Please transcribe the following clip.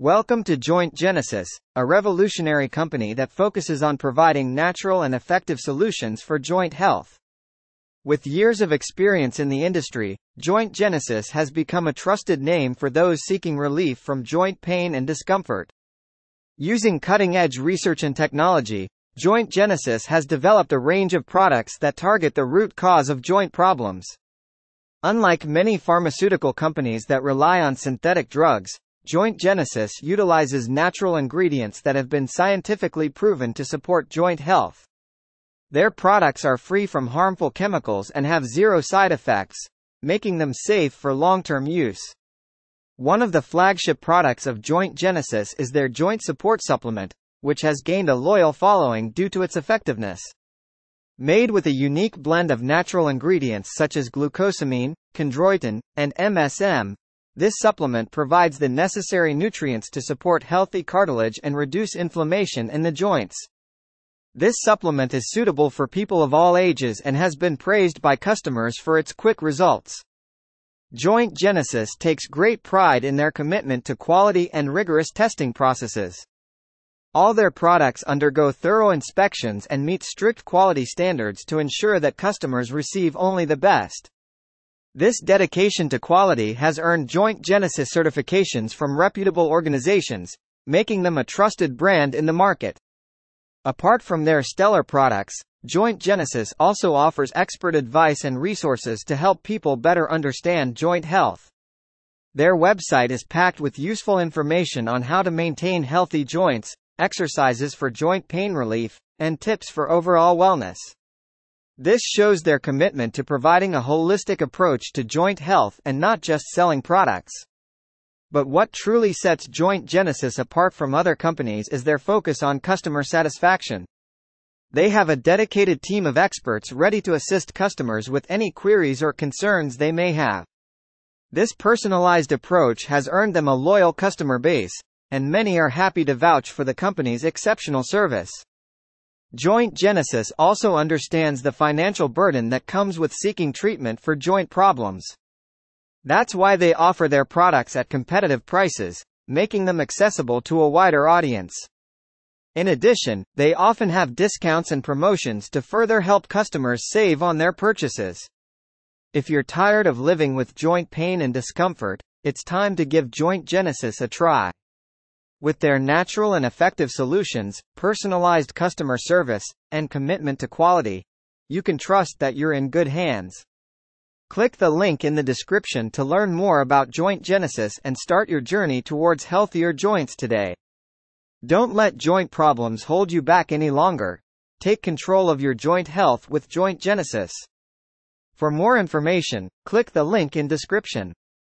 Welcome to Joint Genesis, a revolutionary company that focuses on providing natural and effective solutions for joint health. With years of experience in the industry, Joint Genesis has become a trusted name for those seeking relief from joint pain and discomfort. Using cutting-edge research and technology, Joint Genesis has developed a range of products that target the root cause of joint problems. Unlike many pharmaceutical companies that rely on synthetic drugs, Joint Genesis utilizes natural ingredients that have been scientifically proven to support joint health. Their products are free from harmful chemicals and have zero side effects, making them safe for long-term use. One of the flagship products of Joint Genesis is their Joint Support Supplement, which has gained a loyal following due to its effectiveness. Made with a unique blend of natural ingredients such as glucosamine, chondroitin, and MSM, this supplement provides the necessary nutrients to support healthy cartilage and reduce inflammation in the joints. This supplement is suitable for people of all ages and has been praised by customers for its quick results. Joint Genesis takes great pride in their commitment to quality and rigorous testing processes. All their products undergo thorough inspections and meet strict quality standards to ensure that customers receive only the best. This dedication to quality has earned Joint Genesis certifications from reputable organizations, making them a trusted brand in the market. Apart from their stellar products, Joint Genesis also offers expert advice and resources to help people better understand joint health. Their website is packed with useful information on how to maintain healthy joints, exercises for joint pain relief, and tips for overall wellness. This shows their commitment to providing a holistic approach to joint health and not just selling products. But what truly sets Joint Genesis apart from other companies is their focus on customer satisfaction. They have a dedicated team of experts ready to assist customers with any queries or concerns they may have. This personalized approach has earned them a loyal customer base, and many are happy to vouch for the company's exceptional service. Joint Genesis also understands the financial burden that comes with seeking treatment for joint problems. That's why they offer their products at competitive prices, making them accessible to a wider audience. In addition, they often have discounts and promotions to further help customers save on their purchases. If you're tired of living with joint pain and discomfort, it's time to give Joint Genesis a try. With their natural and effective solutions, personalized customer service, and commitment to quality, you can trust that you're in good hands. Click the link in the description to learn more about Joint Genesis and start your journey towards healthier joints today. Don't let joint problems hold you back any longer. Take control of your joint health with Joint Genesis. For more information, click the link in description.